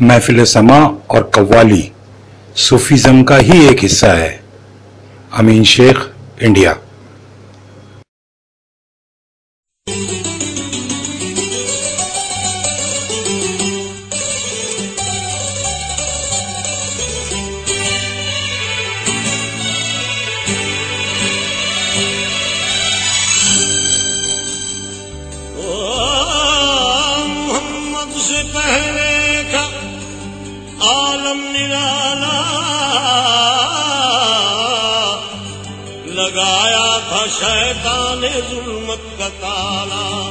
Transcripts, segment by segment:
محفل سما اور قوالی صوفیزم کا ہی ایک حصہ ہے۔ امین شیخ، انڈیا۔ محمد سے پہلے کا عالم نرالا لگایا تھا شیطان ظلمت کا تالا۔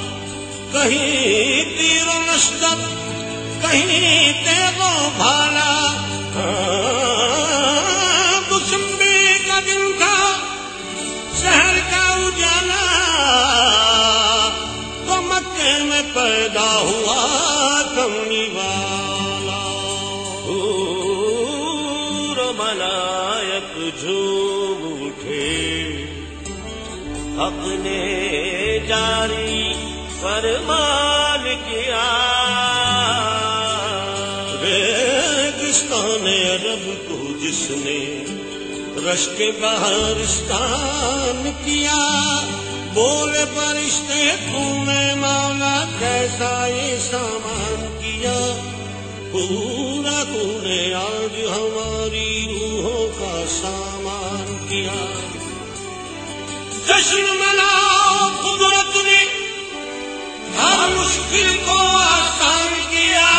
کہیں تیر و نشتر کہیں تیغ و بھالا۔ ہاں، دشمبی کا دن تھا، شہر کا اجالا۔ تو مکے میں پیدا ہوا کمنی والا جھوم اٹھے۔ حق نے جاری فرمان کیا۔ ریگستان عرب کو جس نے رش کے بہرستان کیا، بولے فرشتے، تم نے مولا کیسا یہ سامان کیا۔ پورا تو نے آج ہماری روحوں کا سامان کیا۔ جشن مناؤ، قدرت نے ہر مشکل کو آسان کیا۔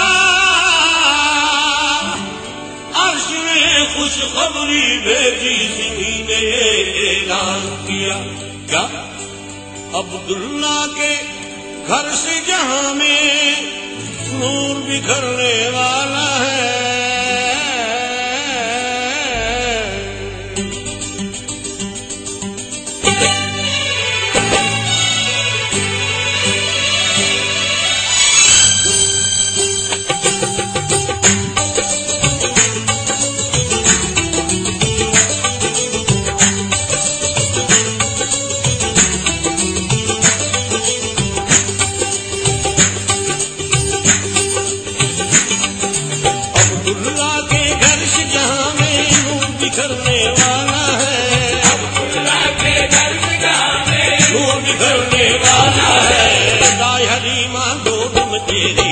عرش نے خوشخبری بھیجی زمین نے اعلان کیا۔ کیا؟ عبداللہ کے گھر سے جہاں میں نور بکھرنے والا ہے خدا کے گھر جہاں میں نور بکھرنے والا ہے۔ نور بکھرنے والا ہے۔ دائے حلیمہ گود تم تیری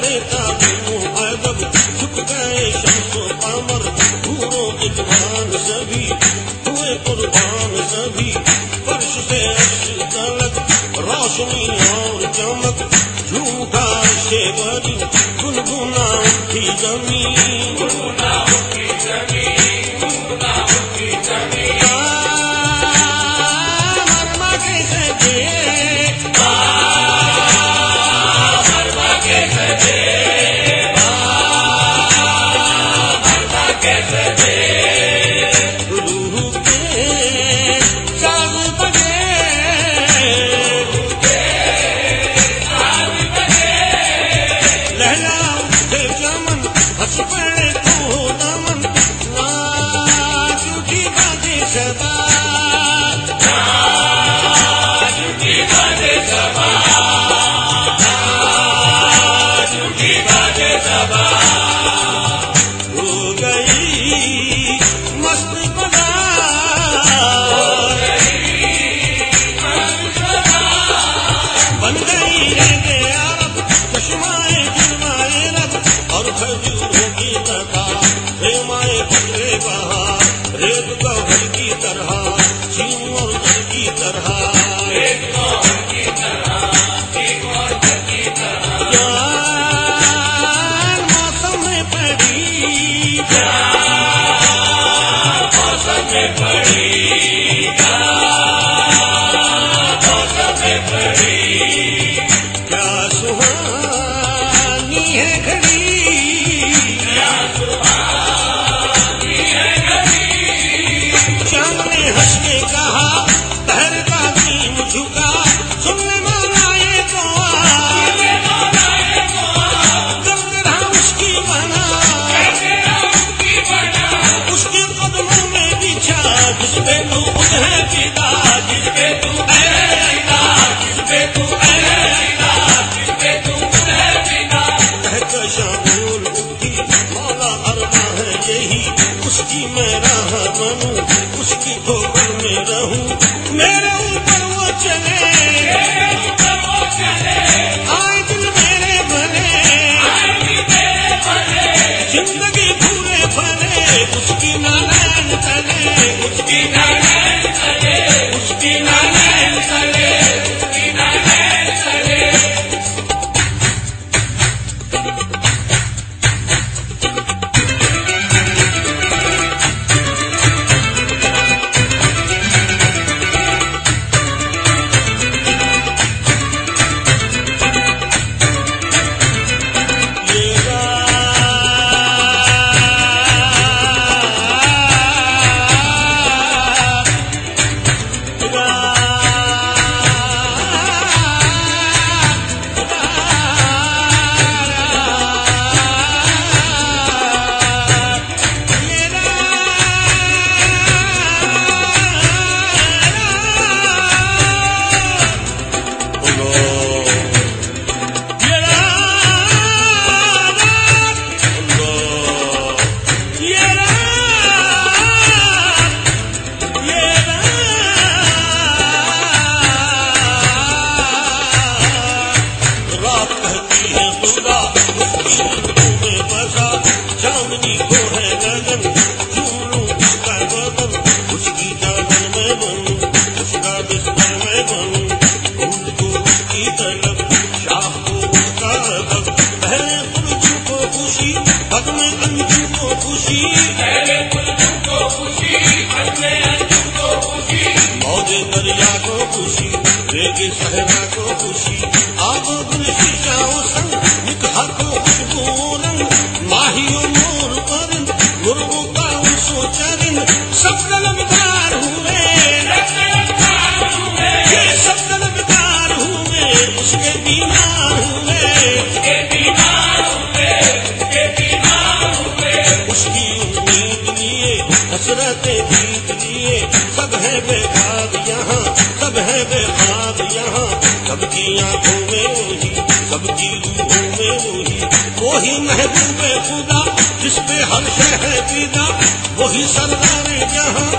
بہرے کا تینوں ادب۔ جھک گئے شمس و قمر پوروں سبھی۔ ہوئے قربان سبھی۔ فرش سے عرش تلک، روشنی اور چمک۔ جھوٹا سے گنگنا اٹھی زمین۔ میں رہوں کو میں رہوں میرے دو چلے آج تم میرے بنے خوشی حق میں انجو کو خوشی۔ موج دریا کو خوشی، ریگ صحرا کو خوشی۔ آب گل شیشا سنگ نکھا کو خوشبو رنگ۔ ماہیوں مور پرند مرغوں کا سو چرند۔ سب نمکار ہوئے سب نمکار ہوئے اس کے بیمار حسرتیں بھیگ لیے سب ہے بے خواب یہاں، سب ہے بے خواب یہاں۔ سب کی آنکھوں میں وہی، سب کی روحوں میں وہی۔ وہی محبوب خدا، جس پہ ہر شہ ہے پیدا وہی سردار جہاں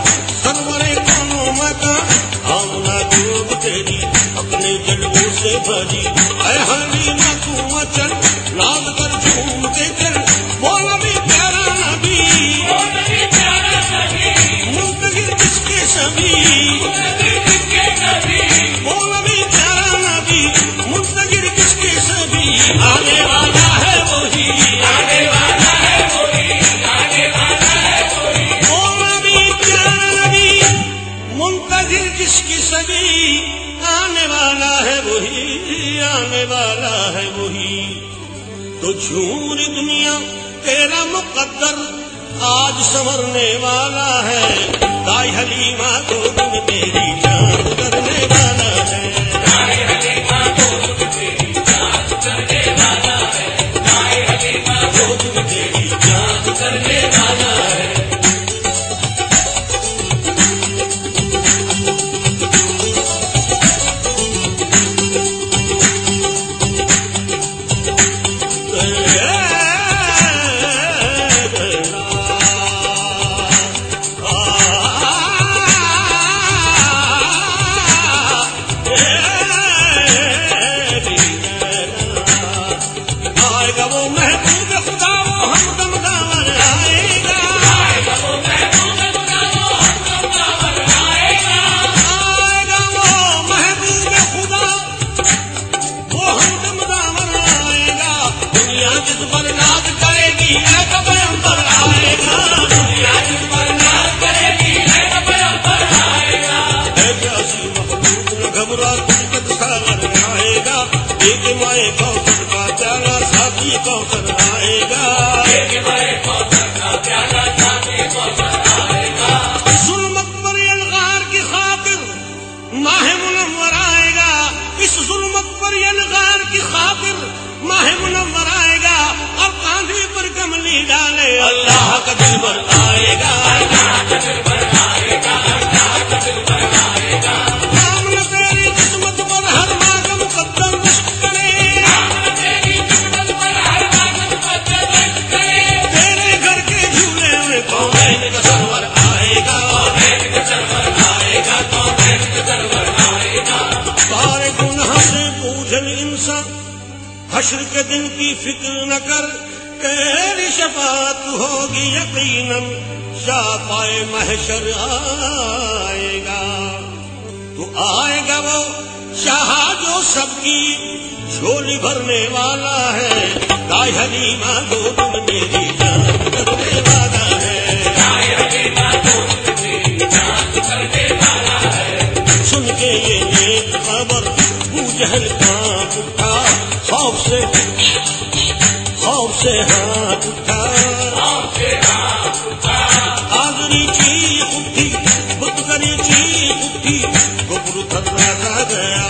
سرور کانوں مکا آمنا جوب تیری، اپنے جلووں سے بھری۔ اے ہری نہ تو مچل، لال کر جھوم کے آنے والا ہے وہی تو جھوڑ دنیا تیرا مقدر آج سمرنے والا ہے۔ دائی حلیمہ تو تم تیری جان کرنے والا ہے۔ جس بننا فکر نہ کر تیری شفاعت ہوگی یقیناً، شاہ پائے محشر آئے گا۔ تو آئے گا وہ شاہ جو سب کی جھولی بھرنے والا ہے۔ گائے حلیمہ دو دن میری جان کرنے والا ہے۔ سن کے یہ خبر ابو جہل کانپ اٹھا، خوف سے سے ہاتھ اٹھا۔ آگری چیخ اٹھی بتگری چیخ اٹھی۔ گبرو تھرا سا گیا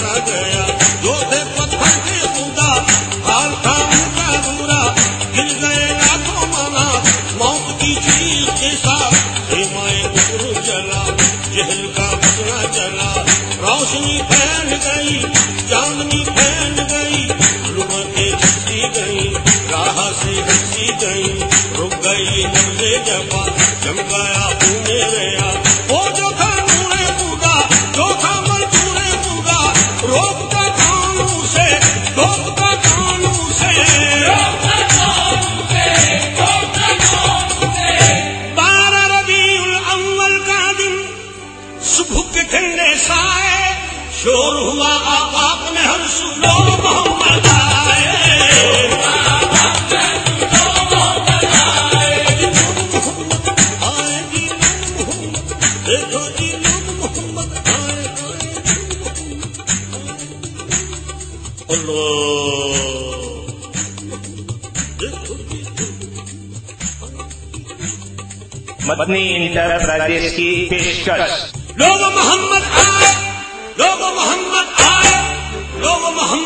سا گیا۔ سے ہنسی گئی رک گئی نمزے جب چمکایا پونے اپنی انٹرپرائزز کی پیشکش۔ لوگ محمد آئے لوگ محمد آئے لوگ محمد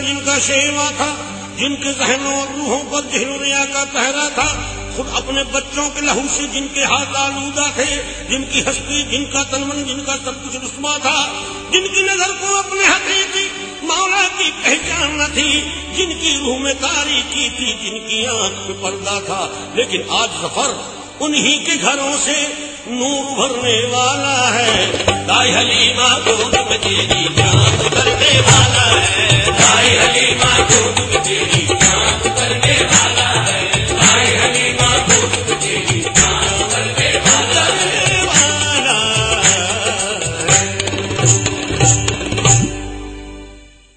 جن کا شیوا تھا جن کے ذہنوں اور روحوں پر دہلوریا کا پہرا تھا خود اپنے بچوں کے لہو سے جن کے ہاتھ آلودہ تھے جن کی ہستی جن کا تنمن جن کا سب کچھ رسما تھا جن کی نظر کو اپنے حقیقی مولا کی پہچان نہ تھی، جن کی روح میں تاریخی تھی، جن کی آنکھ میں پردہ تھا۔ لیکن آج سفر انہی کے گھروں سے نور بھرنے والا ہے۔ دائی حلیمہ کو تیری جان کرنے والا ہے۔ دائی حلیمہ کو